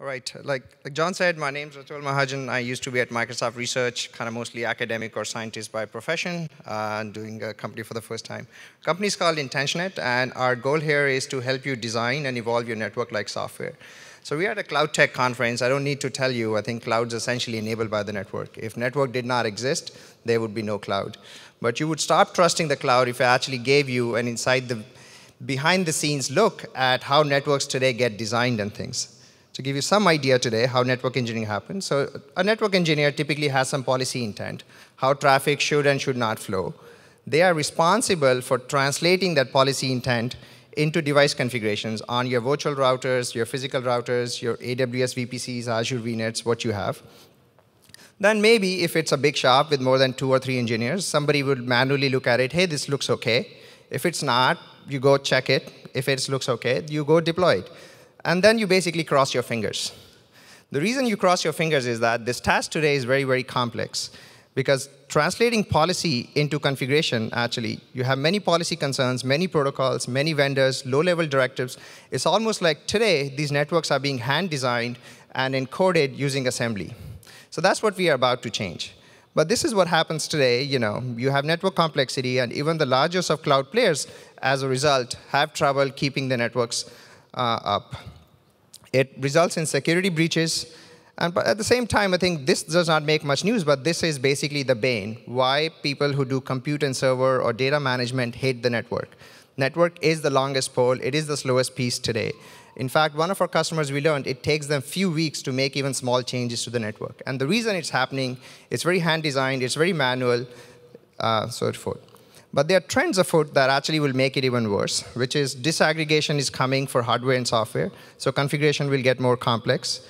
All right, like, like John said, my name's Ratul Mahajan. I used to be at Microsoft Research, kind of mostly academic or scientist by profession, uh, doing a company for the first time. Company is called Intentionet, and our goal here is to help you design and evolve your network like software. So we are at a cloud tech conference. I don't need to tell you, I think cloud's essentially enabled by the network. If network did not exist, there would be no cloud. But you would stop trusting the cloud if I actually gave you an inside the behind the scenes look at how networks today get designed and things to give you some idea today how network engineering happens. So a network engineer typically has some policy intent, how traffic should and should not flow. They are responsible for translating that policy intent into device configurations on your virtual routers, your physical routers, your AWS VPCs, Azure VNets, what you have. Then maybe if it's a big shop with more than two or three engineers, somebody would manually look at it, hey, this looks okay. If it's not, you go check it. If it looks okay, you go deploy it and then you basically cross your fingers. The reason you cross your fingers is that this task today is very, very complex because translating policy into configuration, actually, you have many policy concerns, many protocols, many vendors, low-level directives. It's almost like today, these networks are being hand-designed and encoded using assembly. So that's what we are about to change. But this is what happens today. You know, you have network complexity, and even the largest of cloud players, as a result, have trouble keeping the networks uh, up. It results in security breaches. And at the same time, I think this does not make much news, but this is basically the bane. Why people who do compute and server or data management hate the network. Network is the longest pole. It is the slowest piece today. In fact, one of our customers, we learned it takes them few weeks to make even small changes to the network. And the reason it's happening, it's very hand designed, it's very manual, uh, so forth. But there are trends afoot that actually will make it even worse, which is disaggregation is coming for hardware and software, so configuration will get more complex.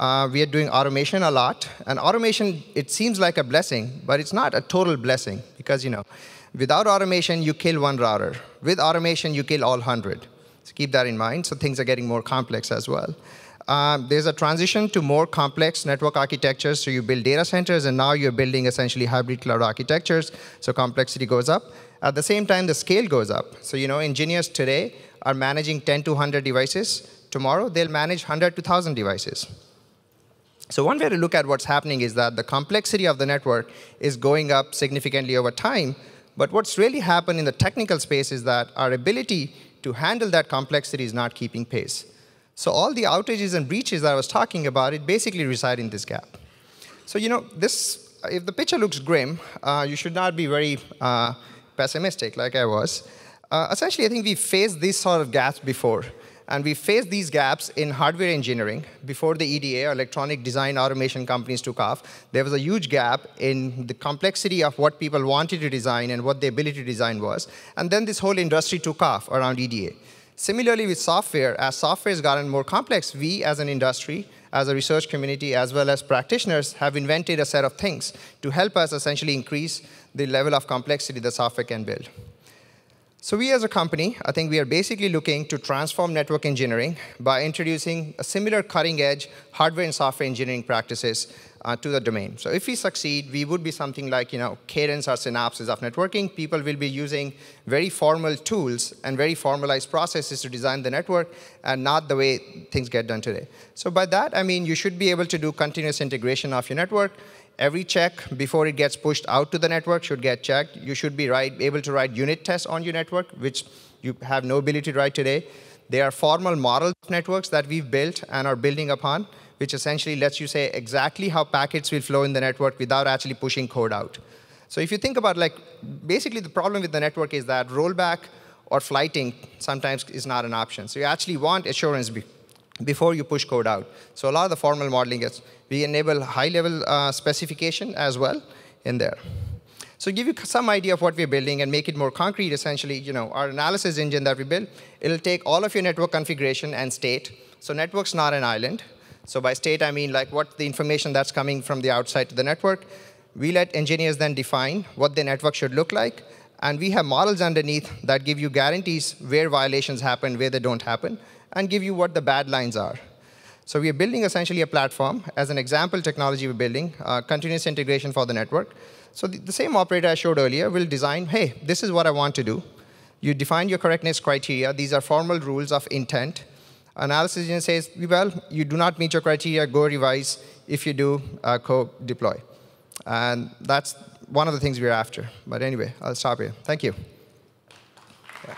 Uh, we are doing automation a lot, and automation, it seems like a blessing, but it's not a total blessing, because you know, without automation, you kill one router. With automation, you kill all 100. So keep that in mind, so things are getting more complex as well. Um, there's a transition to more complex network architectures. So you build data centers, and now you're building essentially hybrid cloud architectures. So complexity goes up. At the same time, the scale goes up. So you know, engineers today are managing 10 to 100 devices. Tomorrow, they'll manage 100 to 1,000 devices. So one way to look at what's happening is that the complexity of the network is going up significantly over time. But what's really happened in the technical space is that our ability to handle that complexity is not keeping pace. So all the outages and breaches that I was talking about, it basically reside in this gap. So you know, this, if the picture looks grim, uh, you should not be very uh, pessimistic like I was. Uh, essentially, I think we faced these sort of gaps before. And we faced these gaps in hardware engineering. Before the EDA, electronic design automation companies took off, there was a huge gap in the complexity of what people wanted to design and what the ability to design was. And then this whole industry took off around EDA. Similarly with software, as software has gotten more complex, we as an industry, as a research community, as well as practitioners, have invented a set of things to help us essentially increase the level of complexity the software can build. So we as a company, I think we are basically looking to transform network engineering by introducing a similar cutting-edge hardware and software engineering practices uh, to the domain. So if we succeed, we would be something like you know, Cadence or Synopsys of networking. People will be using very formal tools and very formalized processes to design the network and not the way things get done today. So by that, I mean you should be able to do continuous integration of your network. Every check before it gets pushed out to the network should get checked. You should be right, able to write unit tests on your network, which you have no ability to write today. There are formal model networks that we've built and are building upon which essentially lets you say exactly how packets will flow in the network without actually pushing code out. So if you think about like, basically the problem with the network is that rollback or flighting sometimes is not an option. So you actually want assurance before you push code out. So a lot of the formal modeling is, we enable high-level uh, specification as well in there. So give you some idea of what we're building and make it more concrete, essentially, you know, our analysis engine that we built, it'll take all of your network configuration and state. So network's not an island. So by state, I mean like what the information that's coming from the outside to the network. We let engineers then define what the network should look like. And we have models underneath that give you guarantees where violations happen, where they don't happen, and give you what the bad lines are. So we are building essentially a platform. As an example technology we're building, uh, continuous integration for the network. So the, the same operator I showed earlier will design, hey, this is what I want to do. You define your correctness criteria. These are formal rules of intent. Analysis engine says, well, you do not meet your criteria, go revise. If you do, uh, co deploy. And that's one of the things we're after. But anyway, I'll stop here. Thank you. Yeah.